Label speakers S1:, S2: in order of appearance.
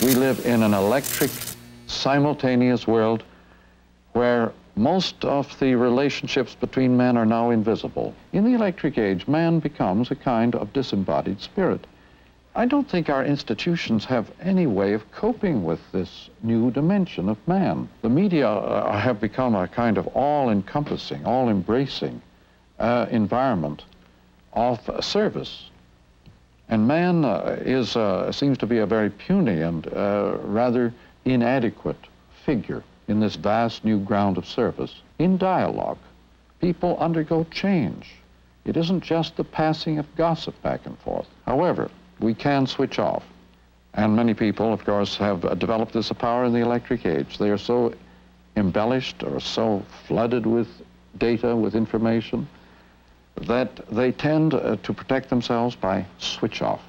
S1: We live in an electric, simultaneous world where most of the relationships between men are now invisible. In the electric age, man becomes a kind of disembodied spirit. I don't think our institutions have any way of coping with this new dimension of man. The media uh, have become a kind of all-encompassing, all-embracing uh, environment of service. And man uh, is, uh, seems to be a very puny and uh, rather inadequate figure in this vast new ground of service. In dialogue, people undergo change. It isn't just the passing of gossip back and forth. However, we can switch off. And many people, of course, have developed this power in the electric age. They are so embellished or so flooded with data, with information, that they tend uh, to protect themselves by switch off.